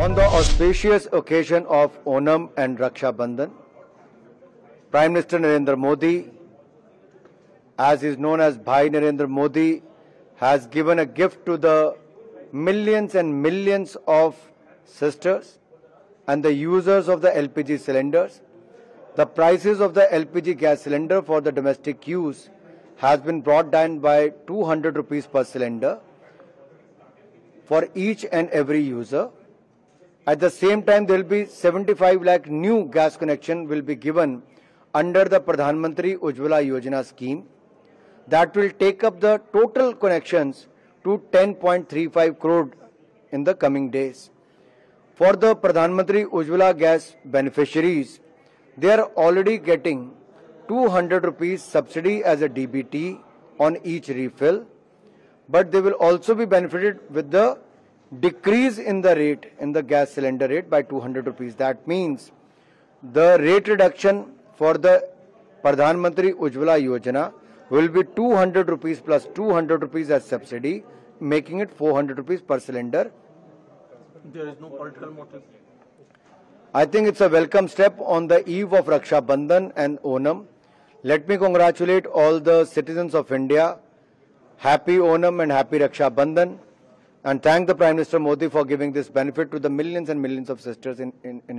On the auspicious occasion of Onam and Raksha Bandhan, Prime Minister Narendra Modi, as is known as Bhai Narendra Modi, has given a gift to the millions and millions of sisters and the users of the LPG cylinders. The prices of the LPG gas cylinder for the domestic use has been brought down by 200 rupees per cylinder for each and every user. At the same time, there will be 75 lakh new gas connection will be given under the Pradhan Mantri Ujjwala Yojana scheme. That will take up the total connections to 10.35 crore in the coming days. For the Pradhan Mantri Ujjwala gas beneficiaries, they are already getting 200 rupees subsidy as a DBT on each refill, but they will also be benefited with the decrease in the rate in the gas cylinder rate by 200 rupees. That means the rate reduction for the Pradhan Mantri Ujjwala Yojana will be 200 rupees plus 200 rupees as subsidy, making it 400 rupees per cylinder. There is no political motive. I think it's a welcome step on the eve of Raksha Bandhan and Onam. Let me congratulate all the citizens of India. Happy Onam and happy Raksha Bandhan. And thank the Prime Minister Modi for giving this benefit to the millions and millions of sisters in, in, in India.